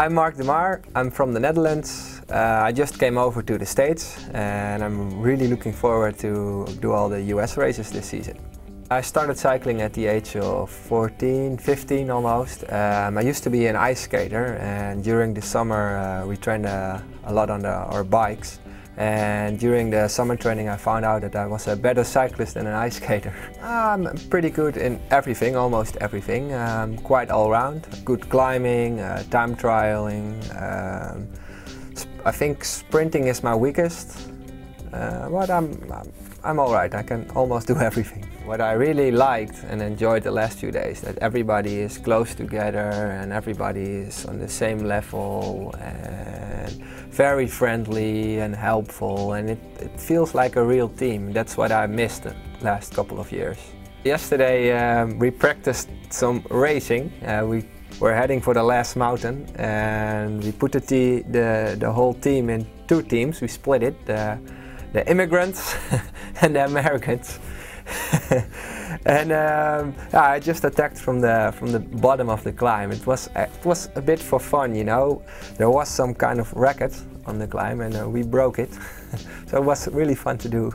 I'm Marc de Maar, I'm from the Netherlands. Uh, I just came over to the States and I'm really looking forward to do all the US races this season. I started cycling at the age of 14, 15 almost. Um, I used to be an ice skater and during the summer uh, we trained uh, a lot on the, our bikes. And during the summer training I found out that I was a better cyclist than an ice skater. I'm pretty good in everything, almost everything. Um, quite all round. Good climbing, uh, time trialing. Um, I think sprinting is my weakest. Uh, but I'm, I'm, I'm alright, I can almost do everything. What I really liked and enjoyed the last few days, that everybody is close together and everybody is on the same level and very friendly and helpful and it, it feels like a real team. That's what I missed the last couple of years. Yesterday um, we practiced some racing. Uh, we were heading for the last mountain and we put the, the, the whole team in two teams. We split it, the, the immigrants and the Americans. and um, I just attacked from the from the bottom of the climb. It was it was a bit for fun, you know. There was some kind of racket on the climb, and uh, we broke it. so it was really fun to do.